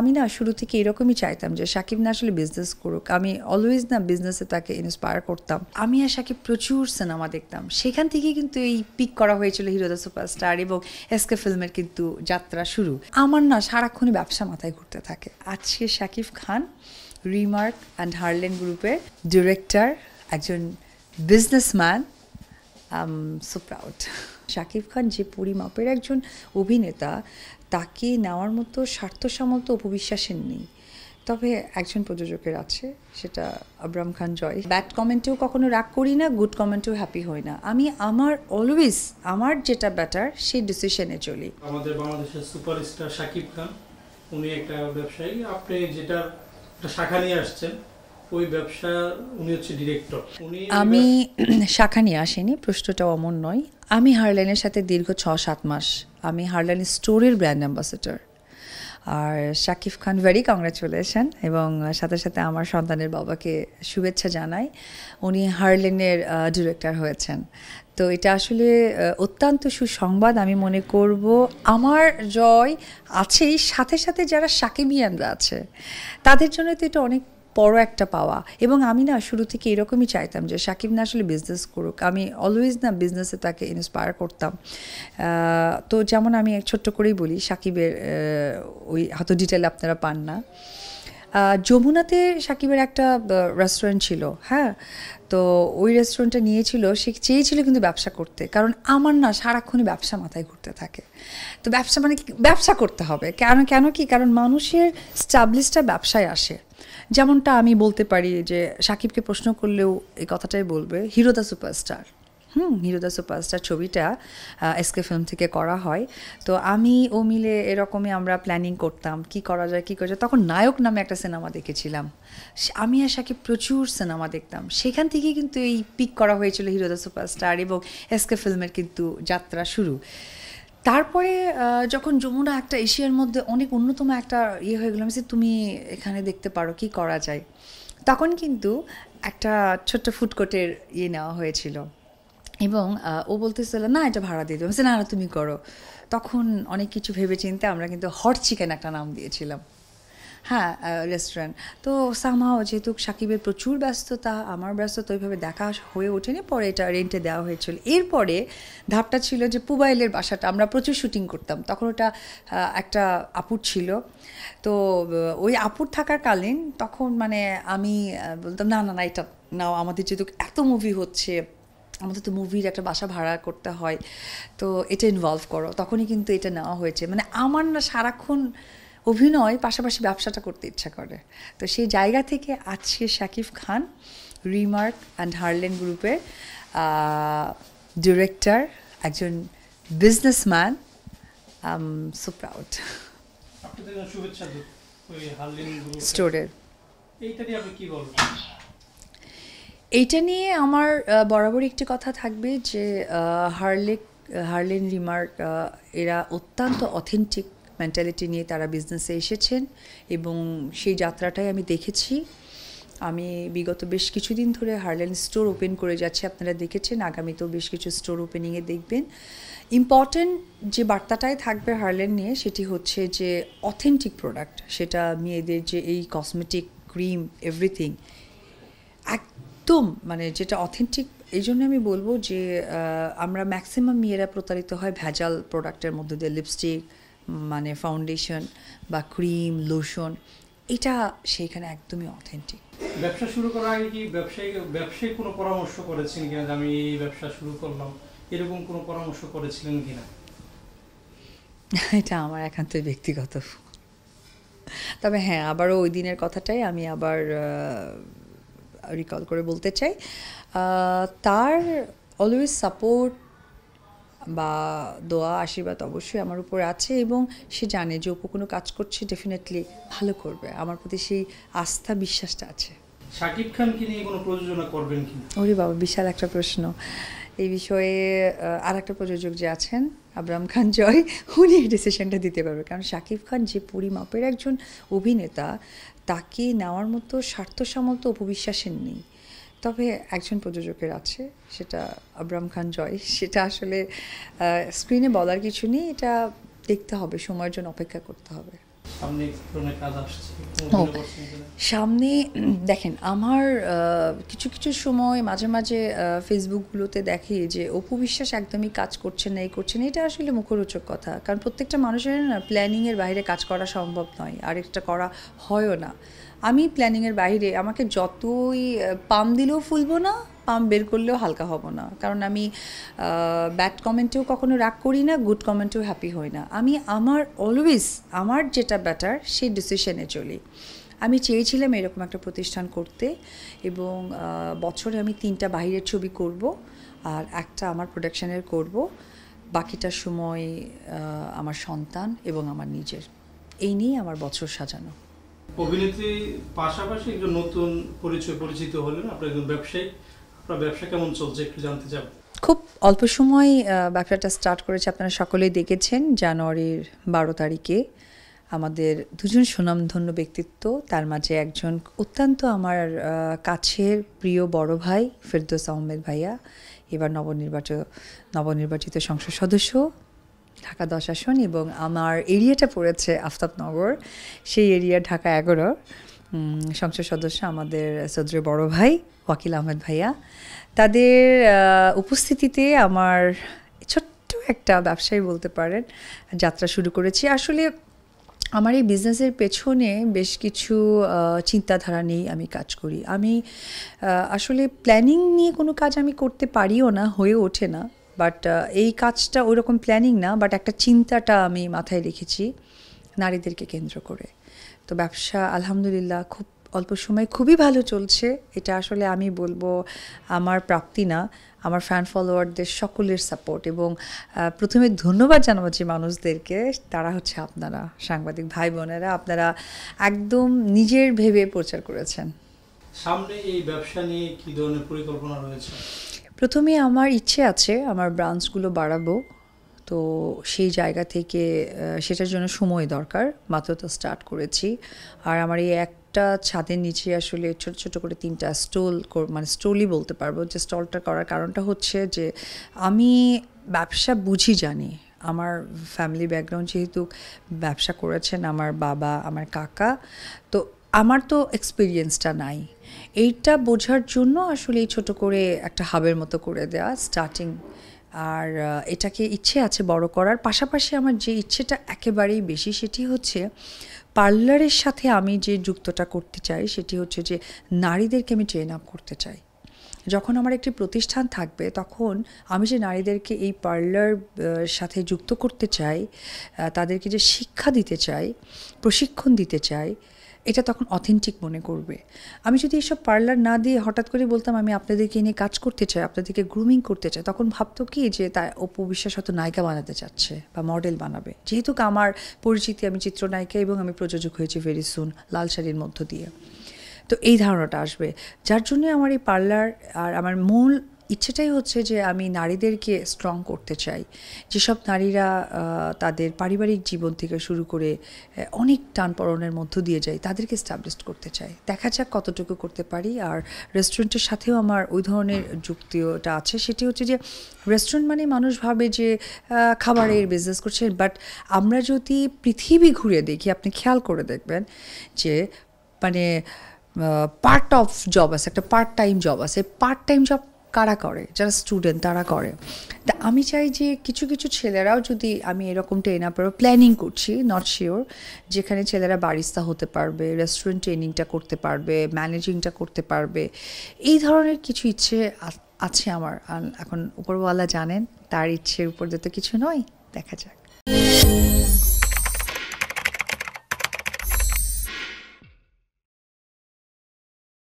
আমি না শুরু থেকে এরকমই চাইতাম যে সাকিব না আসলে বিজনেস করুক। আমি অলওয়েজ না বিজনেসে তাকে ইন্সপায়ার করতাম। আমি আর সাকিব প্রচুর সিনেমা দেখতাম। সেখান থেকে কিন্তু এই পিক করা হয়েছিল হিরো দ্য সুপারস্টার এবং এসকে ফিল্মের কিন্তু যাত্রা শুরু। আমার না সারাক্ষণই ব্যবসা মাথায় ঘুরতে থাকে। আজকে Shakib Khan remark and Harlan গ্রুপের ডিরেক্টর একজন businessman um so proud Shakib Khan যে পরিমাপের একজন অভিনেতা তাকে নেওয়ার মতো স্বার্থসামর্থ্য অপবিশ্বাসের নেই। তবে একজন প্রযোজকের আছে, সেটা আবরাম খান জয়। ব্যাড কমেন্টেও কখনো রাগ করি না, গুড কমেন্টেও হ্যাপি হই না। আমি আমার অলওয়েজ আমার যেটা বেটার সেই ডিসিশনে চলি। আমাদের বাংলাদেশের সুপারস্টার শাকিব খান, উনি একটা ব্যবসায়ী। আপনি যেটা শাখা নিয়ে আসছেন ওই ব্যবসা উনি হচ্ছে ডিরেক্টর আমি শাখা নিয়ে আসিনি প্রশ্নটা অমন নয়। আমি হারলাইনের সাথে দীর্ঘ ছ সাত মাস। আমি হারলাইন স্টোরের ব্র্যান্ড অ্যাম্বাসেডর আর শাকিব খান ভেরি কংগ্রাচুলেশন এবং সাথে সাথে আমার সন্তানের বাবাকে শুভেচ্ছা জানাই। উনি হারলেনের ডিরেক্টর হয়েছেন। তো এটা আসলে অত্যন্ত সুসংবাদ। আমি মনে করব আমার জয় আছেই সাথে সাথে যারা সাকিবিয়ানরা আছে। তাদের জন্য তো এটা অনেক বড় একটা পাওয়া। এবং আমি না শুরু থেকে এরকমই চাইতাম যে সাকিব না আসলে বিজনেস করুক। আমি অলওয়েজ না বিজনেসে তাকে ইন্সপায়ার করতাম। তো যেমন আমি ছোট্ট করেই বলি, সাকিবের ওই হয়তো ডিটেল আপনারা পান না। যমুনাতে সাকিবের একটা রেস্টুরেন্ট ছিল হ্যাঁ? তো ওই রেস্টুরেন্টটা নিয়েছিল, সে চেয়েছিল কিন্তু ব্যবসা করতে। কারণ আমার না সারাক্ষণই ব্যবসা মাথায় ঘুরতে থাকে। তো ব্যবসা মানে ব্যবসা করতে হবে। কেন কেন কি? কারণ মানুষের স্টাবলিশটা ব্যবসায় আসে। যেমনটা আমি বলতে পারি যে সাকিবকে প্রশ্ন করলেও এই কথাটাই বলবে Hero the superstar hmm Hero the superstar ছবিটা এসকে ফিল্ম থেকে করা হয়। তো আমি ও মিলে এরকমই আমরা প্ল্যানিং করতাম, কি করা যায়, কি করা যায়। তখন নায়ক নামে একটা সিনেমা দেখেছিলাম। আমি সাকিব প্রচুর সিনেমা দেখতাম। সেখান থেকে কিন্তু এই পিক করা হয়েছিল হিরোদা সুপারস্টার এবং এসকে ফিল্মের কিন্তু যাত্রা শুরু। তারপরে যখন যমুনা একটা এশিয়ার মধ্যে অনেক অন্যতম একটা ইয়ে হয়ে গেলাম যে তুমি এখানে দেখতে পারো, কি করা যায়? তখন কিন্তু একটা ছোট্ট ফুডকোর্টের ইয়ে নেওয়া হয়েছিল। এবং ও বলতেছিল, না, এটা ভাড়া দিয়ে দেবো না না, তুমি করো। তখন অনেক কিছু ভেবে চিন্তে আমরা কিন্তু হট চিকেন একটা নাম দিয়েছিলাম। হ্যাঁ রেস্টুরেন্ট। তো সামহাও যেহেতু সাকিবের প্রচুর ব্যস্ততা, আমার ব্যস্ততা ওইভাবে দেখা হয়ে ওঠেনি, পরে এটা রেন্টে দেওয়া হয়েছিল। এরপরে ধাপটা ছিল যে পুবাইলের বাসাটা, আমরা প্রচুর শুটিং করতাম। তখন ওটা একটা আপুর ছিল। তো ওই আপুর থাকাকালীন তখন মানে আমি বলতাম, না না না, এটা নাও, আমাদের যেহেতু এত মুভি হচ্ছে আমাদের তো মুভির একটা বাসা ভাড়া করতে হয় তো এটা ইনভলভ করো। তখনই কিন্তু এটা নেওয়া হয়েছে। মানে আমার না সারাক্ষণ অভিনয় পাশাপাশি ব্যবসাটা করতে ইচ্ছা করে। তো সেই জায়গা থেকে আজকে শাকিব খান রিমার্ক অ্যান্ড হার্লেন গ্রুপের ডিরেক্টর একজন বিজনেসম্যান সো প্রাউড স্টোরের এইটা নিয়ে আপনি কি বলবেন? এইটা নিয়ে আমার বরাবর একটি কথা থাকবে যে হার্লেক হার্লেন রিমার্ক এরা অত্যন্ত অথেন্টিক মেন্টালিটি নিয়ে তারা বিজনেসে এসেছেন এবং সেই যাত্রাটাই আমি দেখেছি। আমি বিগত বেশ কিছুদিন ধরে হার্লেন স্টোর ওপেন করে যাচ্ছি, আপনারা দেখেছেন, আগামীতেও বেশ কিছু স্টোর ওপেনিংয়ে দেখবেন। ইম্পর্ট্যান্ট যে বার্তাটাই থাকবে হার্লেন নিয়ে, সেটি হচ্ছে যে অথেন্টিক প্রোডাক্ট সেটা মেয়েদের যে এই কসমেটিক ক্রিম এভরিথিং একদম মানে যেটা অথেন্টিক এই জন্য আমি বলব যে আমরা ম্যাক্সিমাম মেয়েরা প্রতারিত হয় ভেজাল প্রোডাক্টের মধ্যে দিয়ে লিপস্টিক মানে ফাউন্ডেশন বা ক্রিম লোশন এটা সেইখানে একদমই অথেন্টিক ব্যবসা শুরু করার আগে কি ব্যবসায়ী ব্যবসায়ী কোনো পরামর্শ করেছেন কিনা আমি এই ব্যবসা শুরু করলাম? এরকম কোনো পরামর্শ করেছিলেন কিনা? এটা আমার একান্তই ব্যক্তিগত তবে হ্যাঁ আবারও ওই দিনের কথাটাই আমি আবার রিকল করে বলতে চাই তার অলওয়েজ সাপোর্ট বা দোয়া আশীর্বাদ অবশ্যই আমার উপর আছে এবং সে জানে যে অপু কোনো কাজ করছে ডেফিনেটলি ভালো করবে। আমার প্রতি সেই আস্থা বিশ্বাসটা আছে। শাকিব খানকে নিয়ে কোনো প্রযোজনা করবেন কিনা ওরে বাবা বিশাল একটা প্রশ্ন। এই বিষয়ে আর একটা প্রযোজক যে আছেন আবরাম খান জয় উনি এই ডিসিশনটা দিতে পারবে। কারণ শাকিব খান যে পরিমাপের একজন অভিনেতা তাকে নেওয়ার মতো স্বার্থসামর্থ্য অপবিশ্বাসের নেই। তবে একজন প্রযোজকের আছে, সেটা আবরাম খান জয়। সেটা আসলে স্ক্রিনে বলার কিছু নেই, এটা দেখতে হবে, সময়ের জন্য অপেক্ষা করতে হবে। সামনে কাজ আসছে। মনে? সামনে দেখেন আমার কিছু কিছু সময় মাঝে মাঝে ফেসবুকগুলোতে দেখি যে অপু বিশ্বাস একদমই কাজ করছে না এই করছে না এটা আসলে মুখরোচক কথা কারণ প্রত্যেকটা মানুষের না প্ল্যানিংয়ের বাইরে কাজ করা সম্ভব নয় আরেকটা করা হয়ও না আমি প্ল্যানিংয়ের বাইরে আমাকে যতই পাম দিলেও ফুলবো না পাম বের করলেও হালকা হব না। কারণ আমি ব্যাড কমেন্টেও কখনো রাগ করি না গুড কমেন্টেও হ্যাপি হই না। আমি আমার অলওয়েজ আমার যেটা ব্যাটার সেই ডিসিশনে চলি। আমি চেয়েছিলাম এরকম একটা প্রতিষ্ঠান করতে এবং বছরে আমি তিনটা বাইরের ছবি করব আর একটা আমার প্রোডাকশানের করব। বাকিটা সময় আমার সন্তান এবং আমার নিজের। এই নিয়ে আমার বছর সাজানো। অভিনেত্রী পাশাপাশি একজন নতুন পরিচয় পরিচিত হলেন, আপনার একজন ব্যবসায়ী। আপনার ব্যবসা কেমন চলছে? একটু জানতে খুব অল্প সময় ব্যবসাটা স্টার্ট করেছে আপনারা সকলেই দেখেছেন জানুয়ারির বারো তারিখে। আমাদের দুজন সুনামধন্য ব্যক্তিত্ব, তার মাঝে একজন অত্যন্ত আমার কাছের প্রিয় বড় ভাই ফেরদৌস আহমেদ ভাইয়া, এবার নবনির্বাচিত নবনির্বাচিত সংসদ সদস্য, ঢাকা দশ আসন এবং আমার এরিয়াটা পড়েছে আফতাবনগর। সেই এরিয়া ঢাকা এগারো। সংসদ সদস্য আমাদের সদ্র বড় ভাই, ওয়াকিল আহমেদ ভাইয়া। তাদের উপস্থিতিতে আমার ছোট্ট একটা ব্যবসায়ী বলতে পারেন, যাত্রা শুরু করেছি। আসলে আমার এই বিজনেসের পেছনে বেশ কিছু চিন্তাধারা নিয়েই আমি কাজ করি। আমি আসলে প্ল্যানিং নিয়ে কোনো কাজ আমি করতে পারিও না, হয়ে ওঠে না। বাট এই কাজটা ওইরকম প্ল্যানিং না বাট একটা চিন্তাটা আমি মাথায় রেখেছি, নারীদেরকে কেন্দ্র করে। তো ব্যবসা আলহামদুলিল্লাহ খুব অল্প সময় খুবই ভালো চলছে। এটা আসলে আমি বলব আমার প্রাপ্তি না আমার ফ্যান ফলোয়ারদের সকলের সাপোর্ট এবং প্রথমে ধন্যবাদ জানাব যে মানুষদেরকে তারা হচ্ছে আপনারা সাংবাদিক ভাই বোনেরা আপনারা একদম নিজের ভেবে প্রচার করেছেন। সামনে এই ব্যবসা নিয়ে কি ধরনের পরিকল্পনা রয়েছে? প্রথমে আমার ইচ্ছে আছে আমার ব্রাঞ্চগুলো বাড়াবো। তো সেই জায়গা থেকে সেটার জন্য সময় দরকার। মাত্র তো স্টার্ট করেছি। আর আমার এই একটা ছাদের নিচে আসলে ছোট ছোট করে তিনটা স্টল মানে স্টলই বলতে পারব। যে স্টলটা করার কারণটা হচ্ছে যে, আমি ব্যবসা বুঝি জানি। আমার ফ্যামিলি ব্যাকগ্রাউন্ড যেহেতু ব্যবসা করেছেন আমার বাবা, আমার কাকা, তো আমার তো এক্সপিরিয়েন্সটা নাই। এইটা বোঝার জন্য আসলে এই ছোট করে একটা হাবের মতো করে দেওয়া স্টার্টিং আর এটাকে ইচ্ছে আছে বড় করার। পাশাপাশি আমার যে ইচ্ছেটা একেবারেই বেশি সেটি হচ্ছে পার্লারের সাথে আমি যে যুক্তটা করতে চাই সেটি হচ্ছে যে নারীদেরকে আমি ট্রেন আপ করতে চাই। যখন আমার একটি প্রতিষ্ঠান থাকবে তখন আমি যে নারীদেরকে এই পার্লার সাথে যুক্ত করতে চাই তাদেরকে যে শিক্ষা দিতে চাই, প্রশিক্ষণ দিতে চাই এটা তখন অথেন্টিক মনে করবে। আমি যদি এসব পার্লার না দিয়ে হঠাৎ করে বলতাম, আমি আপনাদেরকে নিয়ে কাজ করতে চাই, আপনাদেরকে গ্রুমিং করতে চাই, তখন ভাবতো কি যে তা অপু বিশ্বাস হয়তো নায়িকা বানাতে চাচ্ছে বা মডেল বানাবে। যেহেতু আমার পরিচিতি, আমি চিত্রনায়িকা এবং আমি প্রযোজক হয়েছি ভেরি সুন লাল শাড়ির মধ্য দিয়ে। তো এই ধারণাটা আসবে। যার জন্য আমার এই পার্লার আর আমার মূল ইচ্ছেটাই হচ্ছে যে আমি নারীদেরকে স্ট্রং করতে চাই। যেসব নারীরা তাদের পারিবারিক জীবন থেকে শুরু করে অনেক টানপড়নের মধ্য দিয়ে যায়, তাদেরকে স্টাবলিশ করতে চাই। দেখা যাক কতটুকু করতে পারি। আর রেস্টুরেন্টের সাথেও আমার ওই ধরনের যুক্তিটা আছে। সেটি হচ্ছে যে রেস্টুরেন্ট মানে মানুষ ভাবে যে খাবারের বিজনেস করছে। বাট আমরা যদি পৃথিবী ঘুরে দেখি, আপনি খেয়াল করে দেখবেন যে মানে পার্ট অফ জব আছে, একটা পার্ট টাইম জব আছে। পার্ট টাইম জব কারা করে? যারা স্টুডেন্ট তারা করে। তা আমি চাই যে কিছু কিছু ছেলেরাও যদি আমি এরকম ট্রেন আপেরও প্ল্যানিং করছি নট শিওর যেখানে ছেলেরা বারিস্তা হতে পারবে রেস্টুরেন্ট ট্রেনিংটা করতে পারবে ম্যানেজিংটা করতে পারবে, এই ধরনের কিছু ইচ্ছে আছে আমার। এখন উপরওয়ালা জানেন, তার ইচ্ছের উপর তো কিছু নয়, দেখা যাক।